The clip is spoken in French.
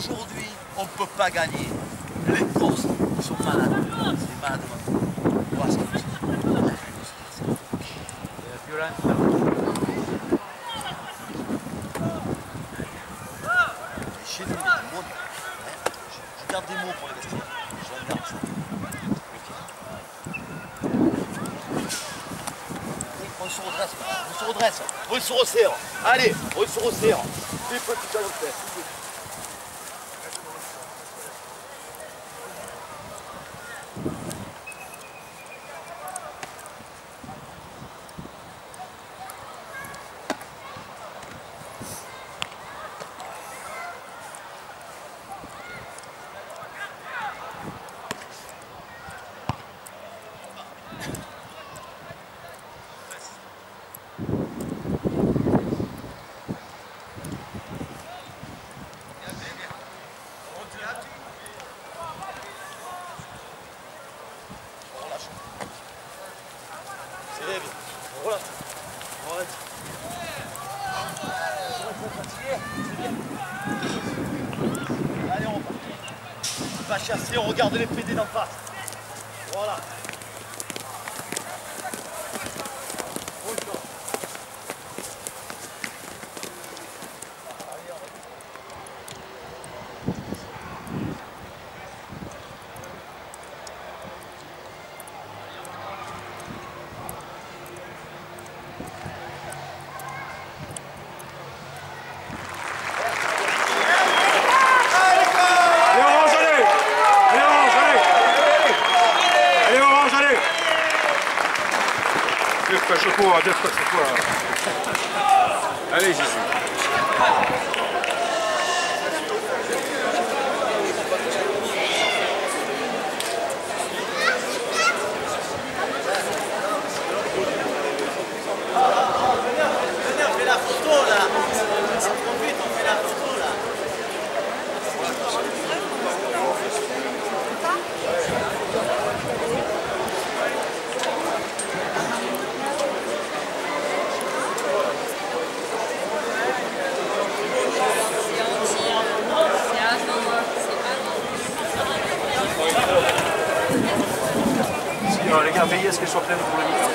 Aujourd'hui, on ne peut pas gagner. Les Corses, sont malades. C'est malade. Des mots pour. Je ça. On se redresse, on se redresse, on se resserre. Allez, on se resserre. Des l'hôtel. C'est lève. On relâche. On arrête. C'est vrai qu'on est fatigué. C'est bien. Allez, on repart. Chasser, on regarde les PD d'en face. Veillez à ce qu'elle soit pleine pour le mi-temps.